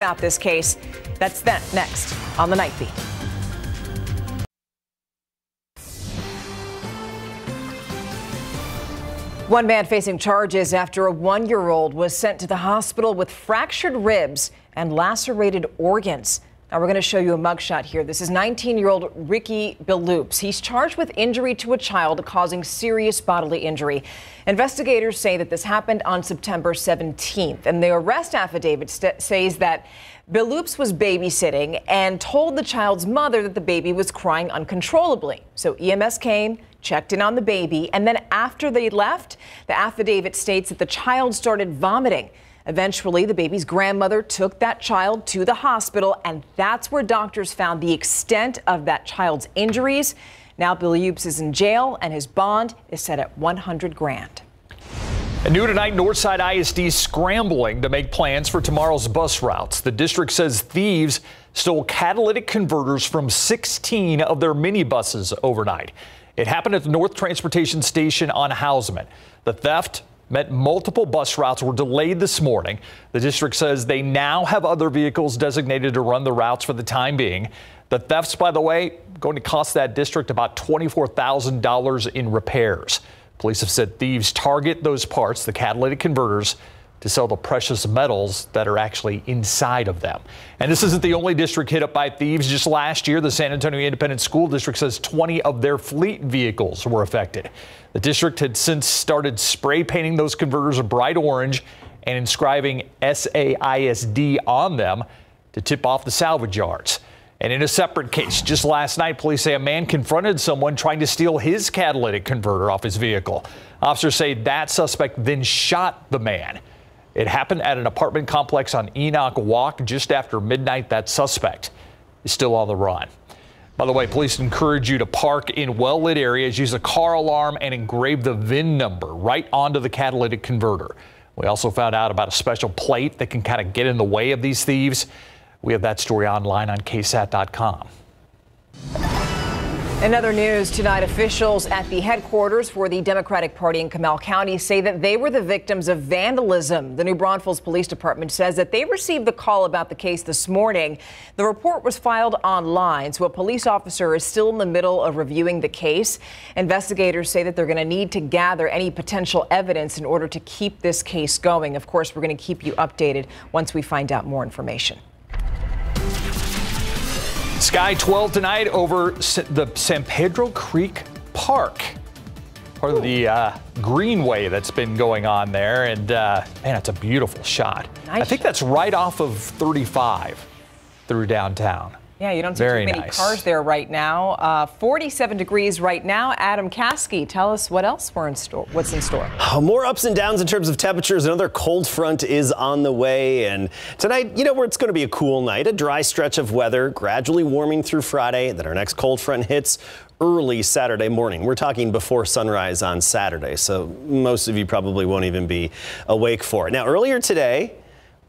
about this case. That's next on the Night Beat. One man facing charges after a one year old was sent to the hospital with fractured ribs and lacerated organs. Now, we're going to show you a mugshot here. This is 19 year old Ricky Billups. He's charged with injury to a child causing serious bodily injury. Investigators say that this happened on September 17th, and the arrest affidavit says that Billups was babysitting and told the child's mother that the baby was crying uncontrollably. So EMS came, checked in on the baby, and then after they left, the affidavit states that the child started vomiting. Eventually, the baby's grandmother took that child to the hospital, and that's where doctors found the extent of that child's injuries. Now, Billy Billups is in jail, and his bond is set at 100 grand. And new tonight, Northside ISD scrambling to make plans for tomorrow's bus routes. The district says thieves stole catalytic converters from 16 of their minibuses overnight. It happened at the North Transportation Station on Hausman. The theft meant multiple bus routes were delayed this morning. The district says they now have other vehicles designated to run the routes for the time being. The thefts, by the way, going to cost that district about $24,000 in repairs. Police have said thieves target those parts, the catalytic converters, to sell the precious metals that are actually inside of them. And this isn't the only district hit up by thieves. Just last year, the San Antonio Independent School District says 20 of their fleet vehicles were affected. The district had since started spray painting those converters a bright orange and inscribing SAISD on them to tip off the salvage yards. And in a separate case, just last night, police say a man confronted someone trying to steal his catalytic converter off his vehicle. Officers say that suspect then shot the man. It happened at an apartment complex on Enoch Walk just after midnight. That suspect is still on the run. By the way, police encourage you to park in well lit areas, use a car alarm, and engrave the VIN number right onto the catalytic converter. We also found out about a special plate that can kind of get in the way of these thieves. We have that story online on ksat.com. In other news tonight, officials at the headquarters for the Democratic Party in Comal County say that they were the victims of vandalism. The New Braunfels Police Department says that they received the call about the case this morning. The report was filed online, so a police officer is still in the middle of reviewing the case. Investigators say that they're going to need to gather any potential evidence in order to keep this case going. Of course, we're going to keep you updated once we find out more information. Sky 12 tonight over the San Pedro Creek Park. Part of the uh, greenway that's been going on there. And uh, man, it's a beautiful shot. Nice I think that's right off of 35 through downtown. Yeah, you don't see Very too many nice. cars there right now. Uh, 47 degrees right now. Adam Caskey, tell us what else we're in store. What's in store? More ups and downs in terms of temperatures. Another cold front is on the way, and tonight, you know, where it's going to be a cool night, a dry stretch of weather, gradually warming through Friday. Then our next cold front hits early Saturday morning. We're talking before sunrise on Saturday, so most of you probably won't even be awake for it. Now, earlier today.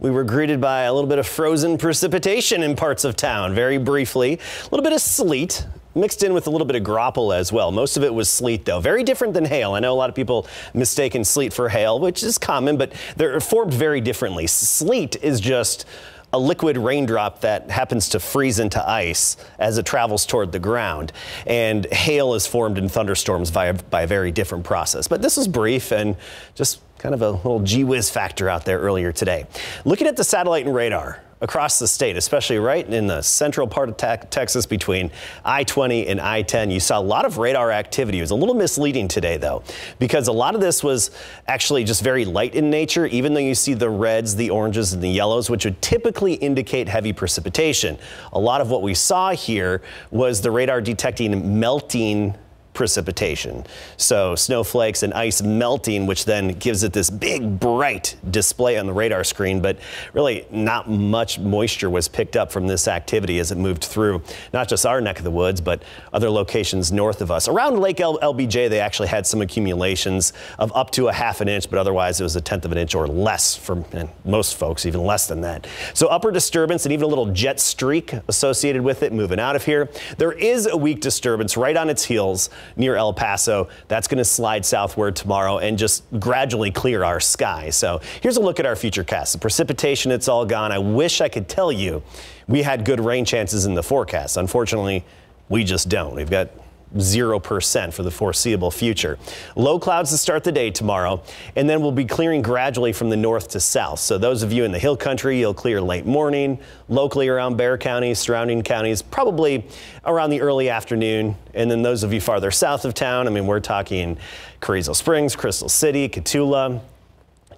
We were greeted by a little bit of frozen precipitation in parts of town, very briefly. A little bit of sleet, mixed in with a little bit of graupel as well. Most of it was sleet, though. Very different than hail. I know a lot of people mistaken sleet for hail, which is common, but they're formed very differently. Sleet is just a liquid raindrop that happens to freeze into ice as it travels toward the ground. And hail is formed in thunderstorms by a, by a very different process. But this is brief and just kind of a little gee whiz factor out there earlier today. Looking at the satellite and radar across the state, especially right in the central part of te Texas between I-20 and I-10. You saw a lot of radar activity. It was a little misleading today, though, because a lot of this was actually just very light in nature, even though you see the reds, the oranges, and the yellows, which would typically indicate heavy precipitation. A lot of what we saw here was the radar detecting melting precipitation. So snowflakes and ice melting, which then gives it this big bright display on the radar screen. But really not much moisture was picked up from this activity as it moved through not just our neck of the woods, but other locations north of us. Around Lake L LBJ, they actually had some accumulations of up to a half an inch, but otherwise it was a tenth of an inch or less for most folks, even less than that. So upper disturbance and even a little jet streak associated with it moving out of here. There is a weak disturbance right on its heels near El Paso. That's going to slide southward tomorrow and just gradually clear our sky. So here's a look at our future cast. The precipitation, it's all gone. I wish I could tell you we had good rain chances in the forecast. Unfortunately, we just don't. We've got 0% for the foreseeable future. Low clouds to start the day tomorrow, and then we'll be clearing gradually from the north to south. So those of you in the hill country, you'll clear late morning, locally around Bexar County, surrounding counties, probably around the early afternoon. And then those of you farther south of town, I mean, we're talking Carrizo Springs, Crystal City, Cotulla,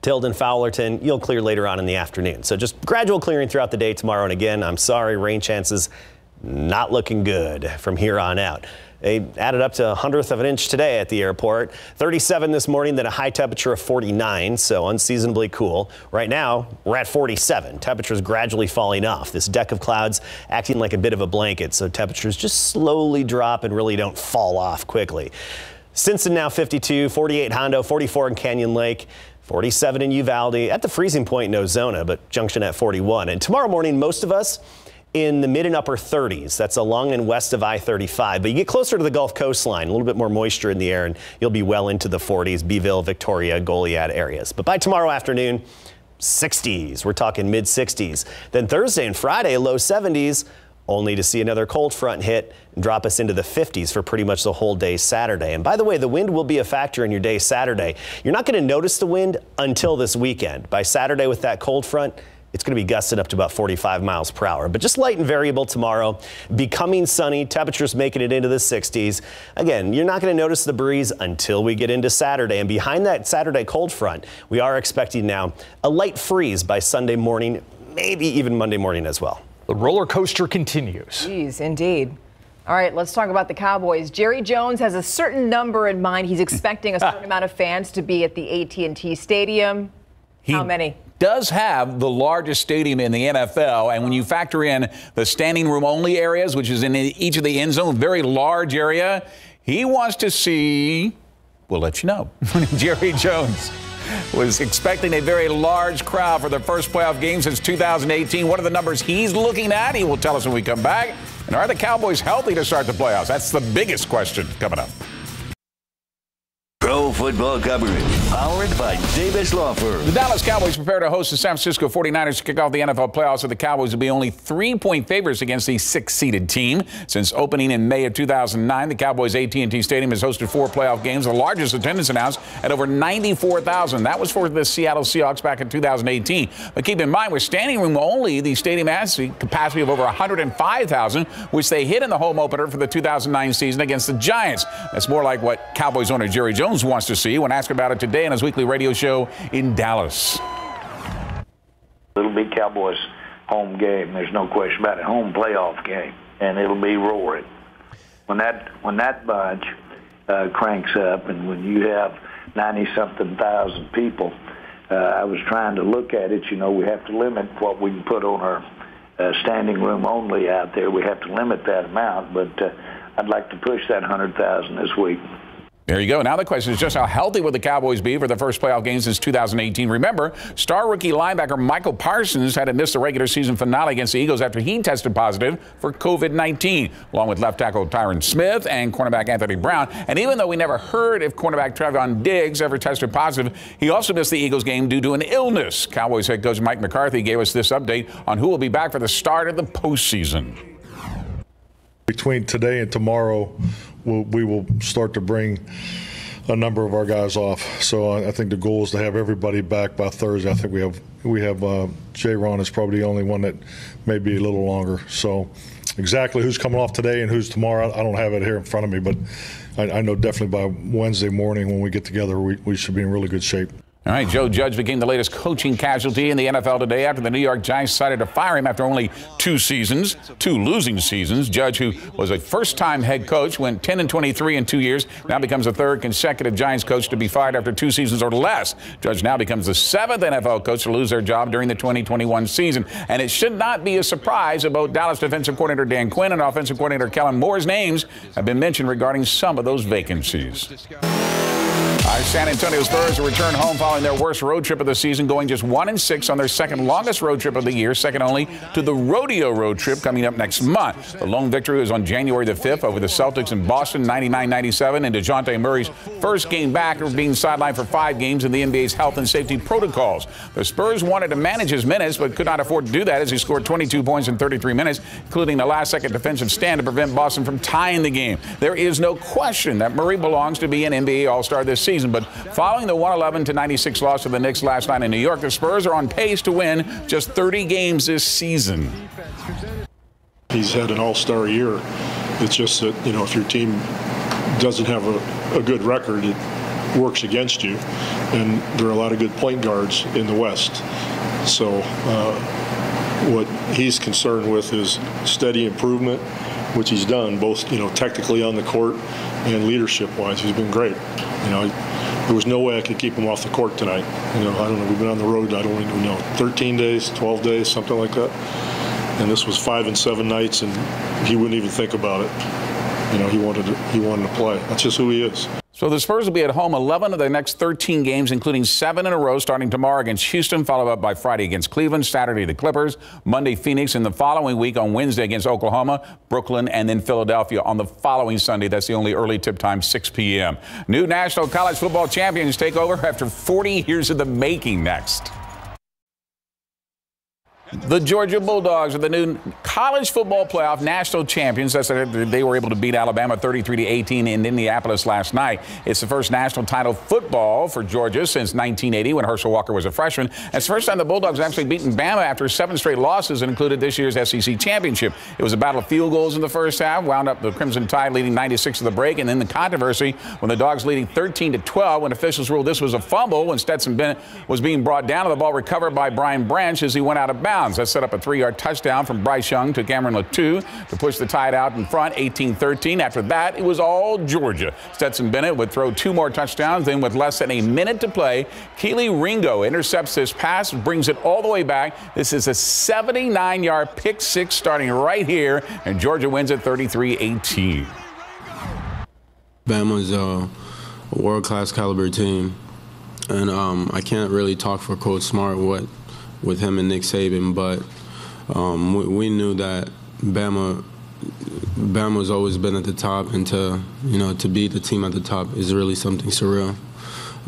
Tilden, Fowlerton, you'll clear later on in the afternoon. So just gradual clearing throughout the day tomorrow. And again, I'm sorry, rain chances not looking good from here on out. They added up to a hundredth of an inch today at the airport. 37 this morning, then a high temperature of 49, so unseasonably cool. Right now, we're at 47. Temperatures gradually falling off. This deck of clouds acting like a bit of a blanket, so temperatures just slowly drop and really don't fall off quickly. Stinson now 52, 48 Hondo, 44 in Canyon Lake. 47 in Uvalde, at the freezing point in Ozona, but Junction at 41. And tomorrow morning, most of us in the mid and upper 30s. That's along and west of I 35. But you get closer to the Gulf coastline, a little bit more moisture in the air, and you'll be well into the 40s, Beeville, Victoria, Goliad areas. But by tomorrow afternoon, 60s. We're talking mid 60s. Then Thursday and Friday, low 70s, only to see another cold front hit and drop us into the 50s for pretty much the whole day Saturday. And by the way, the wind will be a factor in your day Saturday. You're not going to notice the wind until this weekend. By Saturday with that cold front, it's going to be gusted up to about 45 miles per hour, but just light and variable tomorrow. Becoming sunny, temperatures making it into the 60s. Again, you're not going to notice the breeze until we get into Saturday. And behind that Saturday cold front, we are expecting now a light freeze by Sunday morning, maybe even Monday morning as well. The roller coaster continues. Jeez, indeed. All right, let's talk about the Cowboys. Jerry Jones has a certain number in mind. He's expecting a certain amount of fans to be at the AT&T Stadium. He How many? Does have the largest stadium in the NFL, and when you factor in the standing room only areas, which is in each of the end zone, very large area, he wants to see. We'll let you know. Jerry Jones was expecting a very large crowd for the first playoff game since 2018. What are the numbers he's looking at? He will tell us when we come back. And are the Cowboys healthy to start the playoffs? That's the biggest question coming up. Pro football coverage powered by Davis Law Firm. The Dallas Cowboys prepare to host the San Francisco 49ers to kick off the NFL playoffs, and the Cowboys will be only three point favorites against the six seeded team. Since opening in May of 2009, the Cowboys AT&T Stadium has hosted four playoff games, the largest attendance announced at over 94,000. That was for the Seattle Seahawks back in 2018. But keep in mind, with standing room only, the stadium has a capacity of over 105,000, which they hit in the home opener for the 2009 season against the Giants. That's more like what Cowboys owner Jerry Jones wants to see when asked about it today his weekly radio show in Dallas. It'll be Cowboys home game. There's no question about it. Home playoff game, and it'll be roaring. When that when that bunch uh, cranks up, and when you have ninety something thousand people, uh, I was trying to look at it. You know, we have to limit what we can put on our uh, standing room only out there. We have to limit that amount, but uh, I'd like to push that hundred thousand this week. There you go. Now the question is just how healthy will the Cowboys be for the first playoff game since 2018? Remember, star rookie linebacker Micah Parsons had to miss the regular season finale against the Eagles after he tested positive for COVID-19, along with left tackle Tyron Smith and cornerback Anthony Brown. And even though we never heard if cornerback Trevon Diggs ever tested positive, he also missed the Eagles game due to an illness. Cowboys head coach Mike McCarthy gave us this update on who will be back for the start of the postseason. Between today and tomorrow, we'll, we will start to bring a number of our guys off. So I, I think the goal is to have everybody back by Thursday. I think we have we have uh, Jayron is probably the only one that may be a little longer. So exactly who's coming off today and who's tomorrow, I don't have it here in front of me, but I, I know definitely by Wednesday morning when we get together, we, we should be in really good shape. All right, Joe Judge became the latest coaching casualty in the NFL today after the New York Giants decided to fire him after only two seasons, two losing seasons. Judge, who was a first-time head coach, went 10 and 23 in two years, now becomes the third consecutive Giants coach to be fired after two seasons or less. Judge now becomes the seventh NFL coach to lose their job during the 2021 season, and it should not be a surprise that both Dallas defensive coordinator Dan Quinn and offensive coordinator Kellen Moore's names have been mentioned regarding some of those vacancies. Our San Antonio Spurs return home following their worst road trip of the season, going just one and six on their second longest road trip of the year, second only to the rodeo road trip coming up next month. The lone victory was on January the 5th over the Celtics in Boston, 99-97, and Dejounte Murray's first game back after being sidelined for five games in the NBA's health and safety protocols. The Spurs wanted to manage his minutes, but could not afford to do that as he scored 22 points in 33 minutes, including the last-second defensive stand to prevent Boston from tying the game. There is no question that Murray belongs to be an NBA All-Star this season. But following the 111 to 96 loss to the Knicks last night in New York, the Spurs are on pace to win just 30 games this season. He's had an all-star year. It's just that, you know, if your team doesn't have a, a good record, it works against you. And there are a lot of good point guards in the West. So uh, what he's concerned with is steady improvement, which he's done, both, you know, technically on the court and leadership-wise. He's been great. You know, there was no way I could keep him off the court tonight. You know, I don't know. We've been on the road. I don't even know, 13 days, 12 days, something like that. And this was five and seven nights, and he wouldn't even think about it. You know, he wanted to, he wanted to play. That's just who he is. So the Spurs will be at home 11 of their next 13 games, including seven in a row, starting tomorrow against Houston, followed up by Friday against Cleveland, Saturday the Clippers, Monday Phoenix, and the following week on Wednesday against Oklahoma, Brooklyn, and then Philadelphia on the following Sunday. That's the only early tip time, 6 p.m. New National College Football Champions take over after 40 years of the making next. The Georgia Bulldogs are the new college football playoff national champions. They were able to beat Alabama 33 to 18 in Indianapolis last night. It's the first national title football for Georgia since 1980 when Herschel Walker was a freshman. It's the first time the Bulldogs have actually beaten Bama after seven straight losses and included this year's SEC championship. It was a battle of field goals in the first half, wound up the Crimson Tide leading 96 to the break, and then the controversy when the Dogs leading 13 to 12 when officials ruled this was a fumble when Stetson Bennett was being brought down and the ball recovered by Brian Branch as he went out of bounds. That set up a three-yard touchdown from Bryce Young to Cameron Latu to push the Tide out in front, 18-13. After that, it was all Georgia. Stetson Bennett would throw two more touchdowns. Then, with less than a minute to play, Kelee Ringo intercepts this pass, brings it all the way back. This is a 79-yard pick six starting right here, and Georgia wins at 33-18. Bama's a world-class caliber team, and um, I can't really talk for Coach Smart what with him and Nick Saban, but um, we, we, knew that Bama Bama's always been at the top, and to you know to beat the team at the top is really something surreal.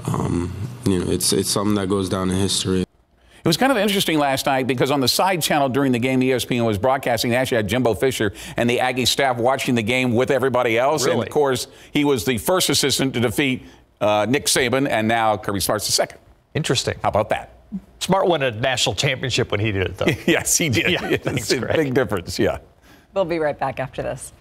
Um, you know, it's it's something that goes down in history. It was kind of interesting last night because on the side channel during the game, ESPN was broadcasting. They actually had Jimbo Fisher and the Aggie staff watching the game with everybody else. Really? And of course, he was the first assistant to defeat uh, Nick Saban, and now Kirby Smart's the second. Interesting. How about that? Smart won a national championship when he did it, though. yes, he did. Yeah, thanks, it's a big difference. Yeah. We'll be right back after this.